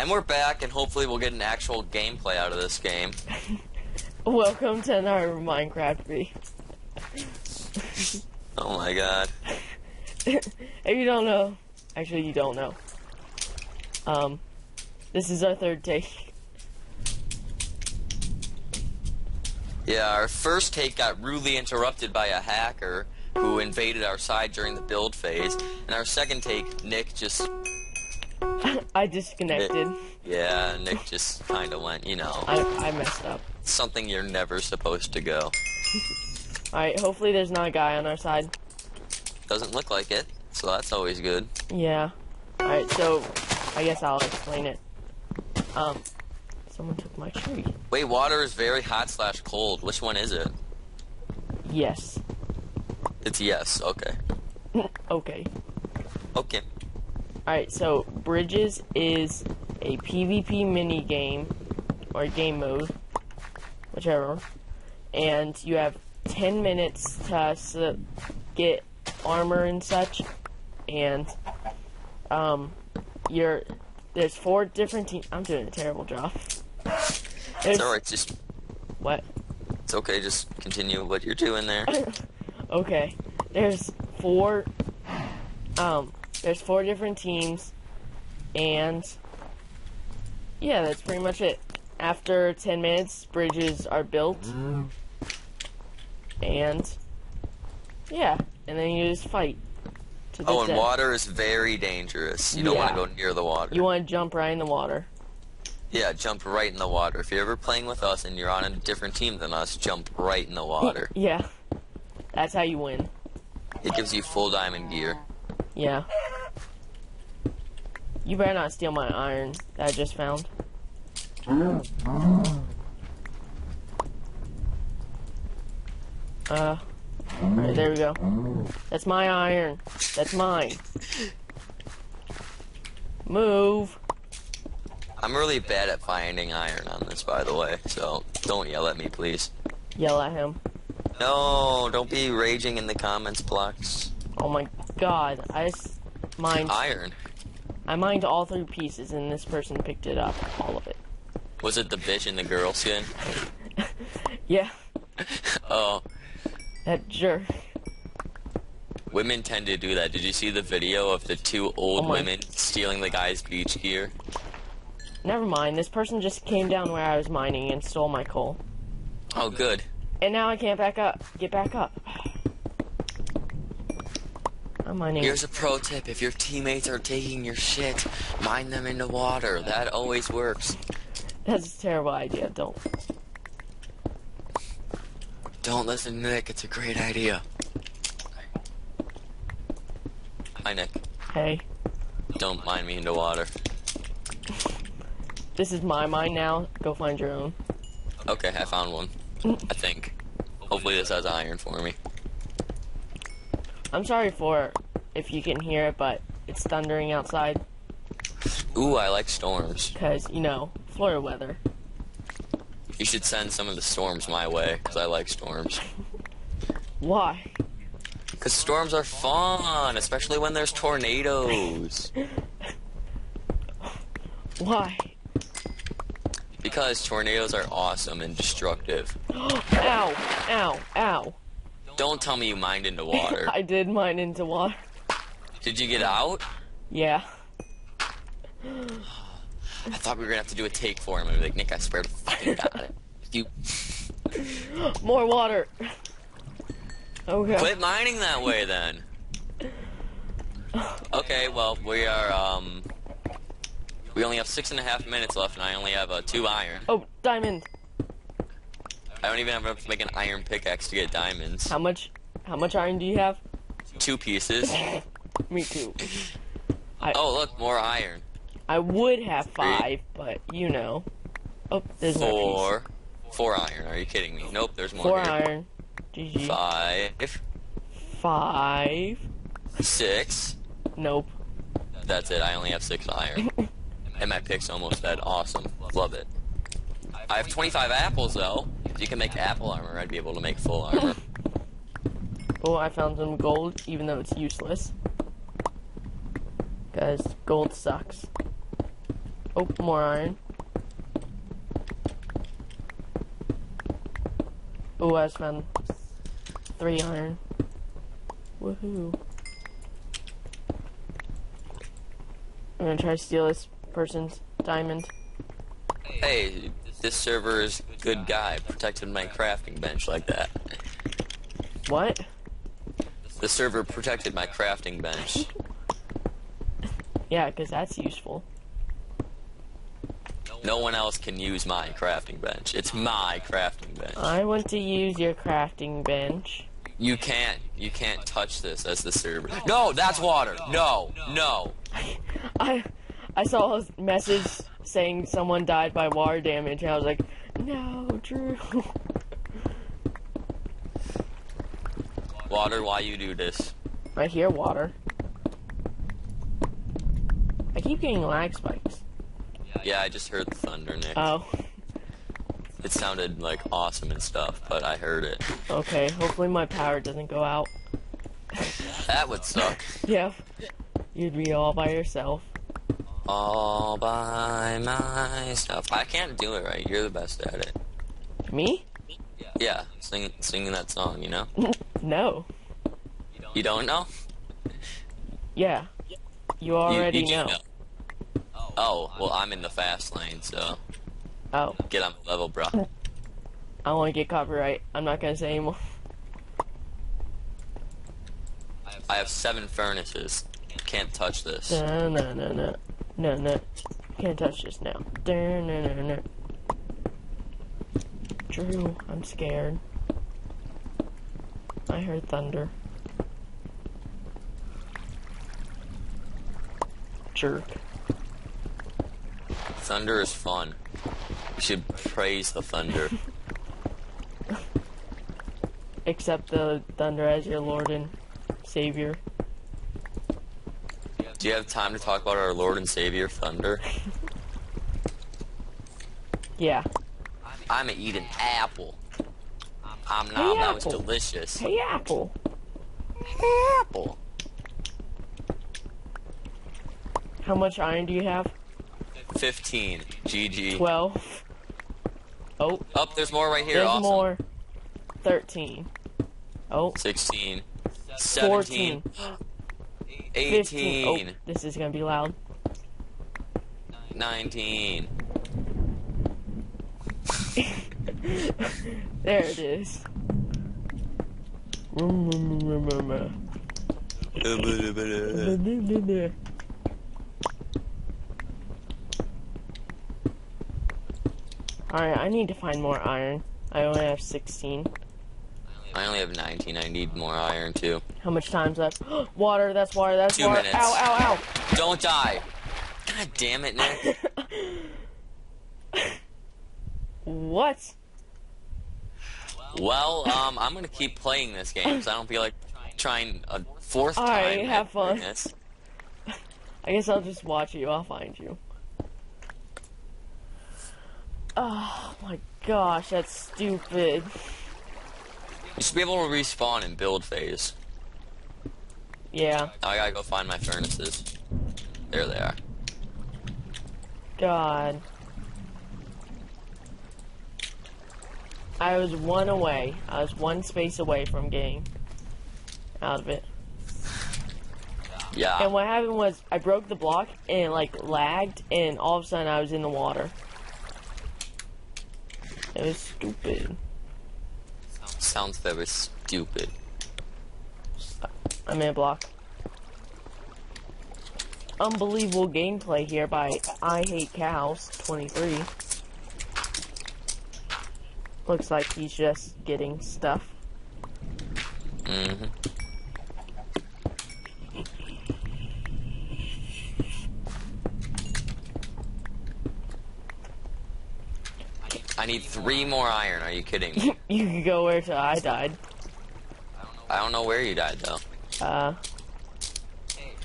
And we're back, and hopefully we'll get an actual gameplay out of this game. Welcome to another Minecraft V. Oh my god. if you don't know, actually you don't know. Um, this is our third take. Yeah, our first take got rudely interrupted by a hacker who invaded our side during the build phase. And our second take, Nick just, I disconnected. yeah, Nick just kind of went, you know, I, I messed up. something you're never supposed to go. Alright, hopefully there's not a guy on our side. Doesn't look like it, so that's always good. Yeah. Alright, so I guess I'll explain it. Um, someone took my tree. Wait, water is very hot slash cold. Which one is it? Yes. It's yes. Okay. okay. Okay. Alright, so Bridges is a PvP mini game or game mode, whichever. And you have 10 minutes to get armor and such. And um you're there's four different teams. I'm doing a terrible job. There's, It's alright. Just What? it's okay. Just continue what you're doing there. Okay. There's four um there's four different teams and yeah, that's pretty much it. After 10 minutes, bridges are built. And yeah, and then you just fight. To the Oh, and death. water is very dangerous. You don't want to go near the water. You want to jump right in the water. Yeah, jump right in the water. If you're ever playing with us and you're on a different team than us, jump right in the water. Yeah. That's how you win. It gives you full diamond gear. Yeah. You better not steal my iron that I just found. Uh, alright, there we go. That's my iron. That's mine. Move. I'm really bad at finding iron on this, by the way, so don't yell at me, please. Yell at him. No, don't be raging in the comments blocks. Oh my god. I just mined. Iron. I mined all three pieces and this person picked it up. All of it. Was it the bitch in the girl skin? Yeah. Oh, That jerk. women tend to do that. Did you see the video of the two old Oh women stealing the guy's beach gear? Never mind. This person just came down where I was mining and stole my coal. Oh, good. And now I can't back up. Get back up. I'm mining. Here's a pro tip. If your teammates are taking your shit, mine them into water. That always works. That's a terrible idea. Don't. Don't listen to Nick. It's a great idea. Hi, Nick. Hey, Don't mine me into water. this is my mine now. Go find your own. Okay, I found one. I think. Hopefully this has iron for me. I'm sorry for if you can hear it, but it's thundering outside Ooh, I like storms. because you know Florida weather. You should send some of the storms my way, because I like storms. Why? Because storms are fun, especially when there's tornadoes. Why? Because tornadoes are awesome and destructive. ow! Ow! Ow! Don't tell me you mined into water. I did mine into water. Did you get out? Yeah. I thought we were gonna have to do a take for him. I'd be like, Nick, I swear to fucking God. You More water. Okay. quit mining that way then. Okay, well, we are, um. We only have six and a half minutes left, and I only have uh, two iron. Oh, diamond. I don't even have enough to make an iron pickaxe to get diamonds. How much? How much iron do you have? Two pieces. Me too. Oh, look, more iron. I would have five, but you know. Oh, there's no Four. Four iron. Are you kidding me? Nope, there's more Four here. iron. GG. Five. Five. Six. Nope. That's it. I only have six iron. and my pick's almost dead. Awesome. Love it. I have 25 apples, though. If you can make apple armor, I'd be able to make full armor. Oh, I found some gold, even though it's useless. Because gold sucks. Oh, more iron. Oh, I just found three iron. Woohoo. I'm gonna try to steal this person's diamond. Hey, this server is good guy. Protected my crafting bench like that. What? The server protected my crafting bench. Yeah, because that's useful. No one else can use my crafting bench. It's my crafting bench. I want to use your crafting bench. You can't. You can't touch this as the server. No, that's water. No, no. I I saw a message saying someone died by water damage, and I was like, no, Drew. Water, why you do this? I hear water. I keep getting lag spikes. Yeah, I just heard the thunder, Nick. Oh, It sounded like awesome and stuff, but I heard it. okay. Hopefully my power doesn't go out. That would suck. Yep. You'd be all by yourself. All by myself. I can't do it right. You're the best at it. Me? Yeah, sing, singing that song, you know? No. You don't know? Yeah. You You- already you do know. Oh, well, I'm in the fast lane, so Oh, get on level, bro. I want to get copyright. I'm not gonna say anymore. I have seven furnaces. Can't touch this. No, no, no, no, no, no. Can't touch this now. No, no, no, no. Drew, I'm scared. I heard thunder. Jerk. Thunder is fun. You should praise the thunder. Accept the thunder as your Lord and Savior. Do you have time to talk about our Lord and Savior, Thunder? Yeah. I'm gonna eat an apple. I'm not. Hey, that was delicious. Hey, Apple. Apple. How much iron do you have? 15. GG. Twelve. Oh, Up, there's more right here. there's awesome. more. Thirteen. Oh, 16. 14. 17. 15. Oh, 18. this is gonna be loud. 19. There it is. Alright, I need to find more iron. I only have 16. I only have 19. I need more iron too. How much time's left? water, that's water, that's Two water. minutes. Ow, ow, ow. Don't die. God damn it, Nick. what? Well, um, I'm gonna keep playing this game because I don't feel like trying a fourth time. Alright, have fun. this. I guess I'll just watch you. I'll find you. Oh my gosh, that's stupid. You should be able to respawn in build phase. Yeah, I gotta go find my furnaces. There they are. God. I was one away. I was one space away from getting out of it. Yeah. And what happened was I broke the block and it like lagged and all of a sudden I was in the water. It was stupid. Sounds very stupid. I'm in a block. Unbelievable gameplay here by I Hate Cows 23. Looks like he's just getting stuff. Mm-hmm. I need three more iron. Are you kidding me? you could go where to I died. I don't know where you died though. Uh,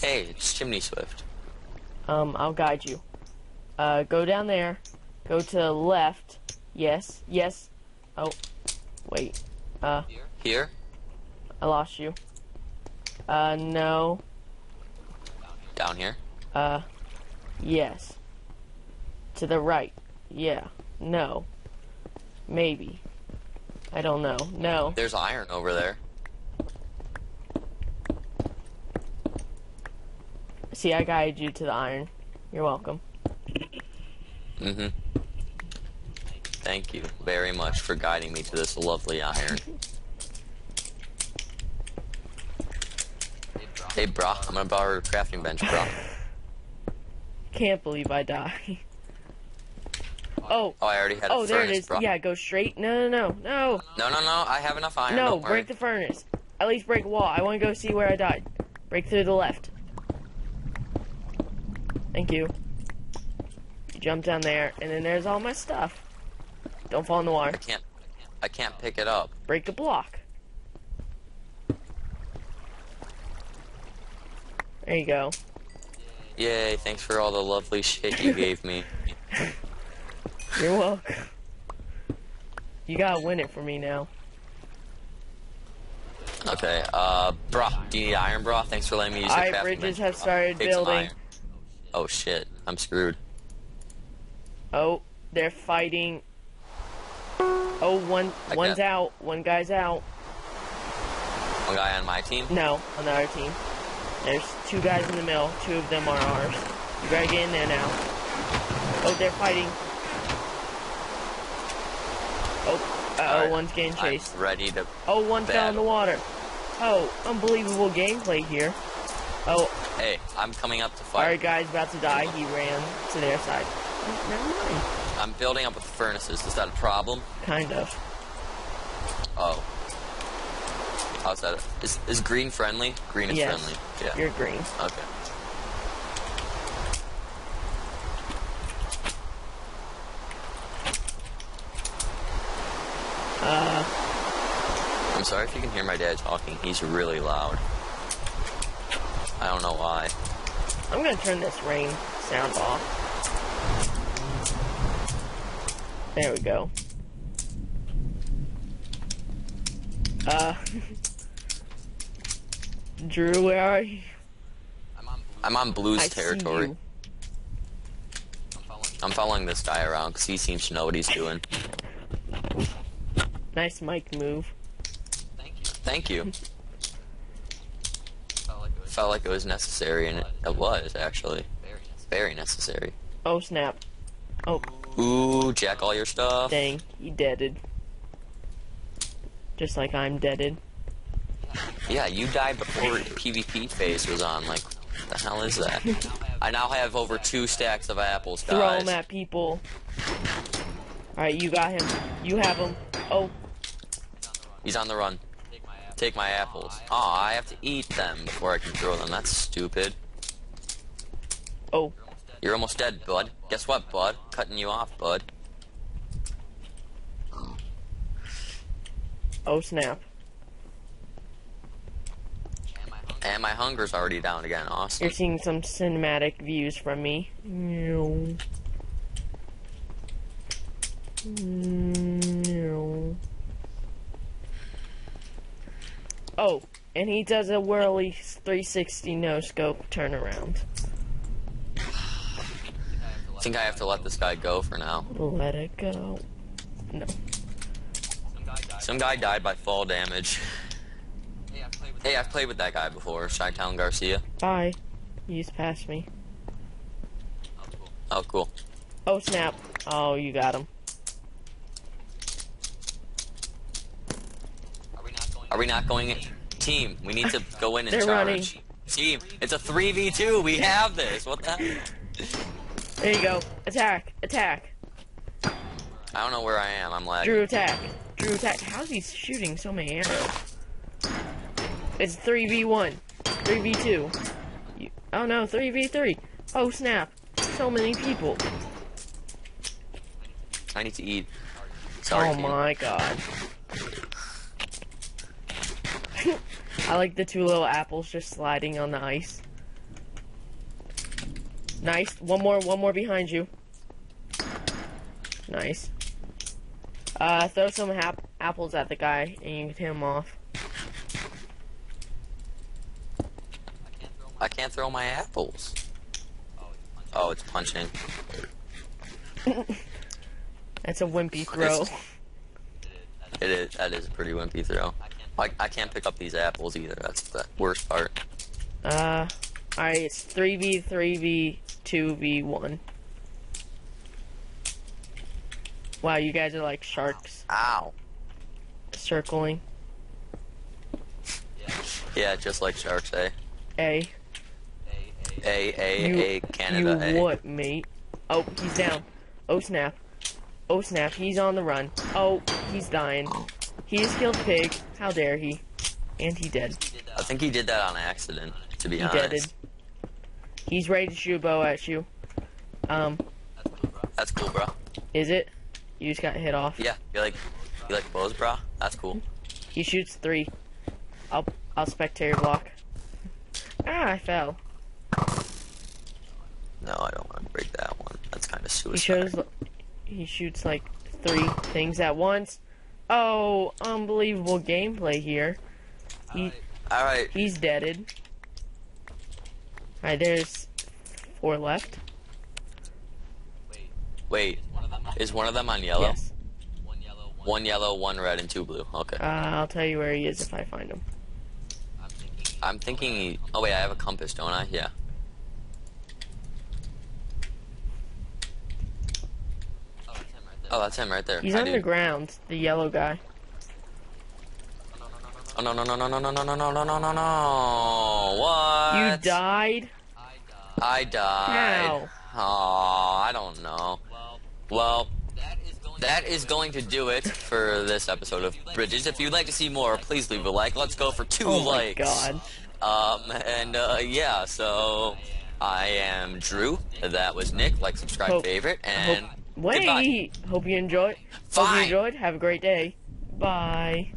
Hey, it's Chimney Swift. um, I'll guide you. Uh, go down there. Go to the left. Yes, yes. Oh, wait. Uh, Here? I lost you. Uh, no. Down here? Uh, yes. To the right. Yeah. No. Maybe. I don't know. No. There's iron over there. See, I guided you to the iron. You're welcome. Mm-hmm. Thank you very much for guiding me to this lovely iron. Hey, bro, I'm gonna borrow your crafting bench, bro. Can't believe I die. Oh. Oh, I already had a Oh, there it is. bro. Yeah, go straight. No, no, no, no. No, no, no, I have enough iron. No, break the furnace. At least break a wall. I want to go see where I died. Break through the left. Thank you. You jump down there, and then there's all my stuff. Don't fall in the water. I can't. I can't pick it up. Break a block. There you go. Yay! Thanks for all the lovely shit you gave me. You're welcome. You gotta win it for me now. Okay, uh, bro, need iron, bro? Thanks for letting me use your Alright, bridges have started building. Oh shit, I'm screwed. Oh, they're fighting. Oh, one I one's out. One guy's out. One guy on my team. No, on the other team. There's two guys in the middle. Two of them are ours. You gotta get in there now. Oh, they're fighting. Oh, uh oh, Alright, one's getting I'm chased. ready to. Oh, one fell in the water. Oh, unbelievable gameplay here. Oh, Hey, I'm coming up to fight. Alright, guy's about to die. He ran to their side. Never mind. I'm building up with furnaces. Is that a problem? Kind of. Oh. How's that? Is, is green friendly? Green is Yes. friendly. Yeah. You're green. Okay. Uh, I'm sorry if you can hear my dad talking. He's really loud. I don't know why. I'm gonna turn this rain sound off. There we go. Uh, Drew, where are you? I'm on blues I territory. see you. I'm following this guy around because he seems to know what he's doing. Nice mic move. Thank you. Thank you. Felt like it was necessary, and it, it was actually very necessary. Oh snap! Oh Ooh, jack all your stuff. dang, you deaded. Just like I'm deaded. Yeah, you died before PvP phase was on. Like, the hell is that? I now have over two stacks of apples, Throw guys. him at people. All right, you got him. You have him. Oh, He's on the run. Take my apples. Aw, I have to eat them before I can throw them. That's stupid. oh, You're almost dead, bud. Guess what, bud? Cutting you off, bud. oh snap! And my hunger's already down again. Awesome. You're seeing some cinematic views from me. Meow. Oh, and he does a whirly 360 no scope turnaround. I think I have to let this guy go for now. Let it go. No. Some guy died by fall damage. Hey, I've played with that guy before, Shytown Garcia. Bye. He's past me. Oh, cool. Oh, oh snap. Oh, you got him. Are we not going in? Team, we need to go in and They're charge. running. Team, it's a 3v2. We have this. What the? There you go. Attack. Attack. I don't know where I am. I'm lagging. Drew attack. Drew attack. How's he shooting so many arrows? It's 3v1. 3v2. You, oh no, 3v3. Oh snap. So many people. I need to eat. Sorry, oh team. my god. I like the two little apples just sliding on the ice. Nice. One more, one more behind you. Nice. Uh, throw some apples at the guy and you can hit him off. I can't throw my apples. Oh, it's punching. That's a wimpy throw. It is. That is a pretty wimpy throw. I, I can't pick up these apples either. That's the worst part. Uh, alright, it's 3v, 3v, 2v1. Wow, you guys are like sharks Ow. circling. Yeah, just like sharks, eh? A. A A You, A Canada you A. what, mate? Oh, he's down. Oh, snap. Oh, snap. He's on the run. Oh, he's dying. He just killed Pig. How dare he? And he dead. I think he did that on accident. To be He honest. deaded. He's ready to shoot a bow at you. Um, That's cool, bro. is it? You just got hit off. Yeah, you like you like bows, bro? That's cool. He shoots three. I'll I'll spectator block. Ah, I fell. No, I don't want to break that one. That's kind of He suicide. shows. He shoots like three things at once. Oh, unbelievable gameplay here. He All right. he's deaded. Alright, there's four left. Wait, is one of them on yellow? Yes. One yellow, one red, and two blue. Okay. Uh, I'll tell you where he is if I find him. I'm thinking. He, oh wait, I have a compass, don't I? Yeah. Oh, that's him right there. He's I on do. the ground, the yellow guy. Oh no no no no no no no no no no no no no! What? You died? I died. How? Oh, I don't know. Well, that is going to do it for this episode of Bridges. If you'd like to see more, please leave a like. Let's go for two Oh my likes. god. Um, and uh, yeah, so I am Drew. That was Nick. Like, subscribe, Hope- favorite, Hope, and wait, goodbye. hope you enjoyed. Hope you enjoyed. Have a great day. Bye.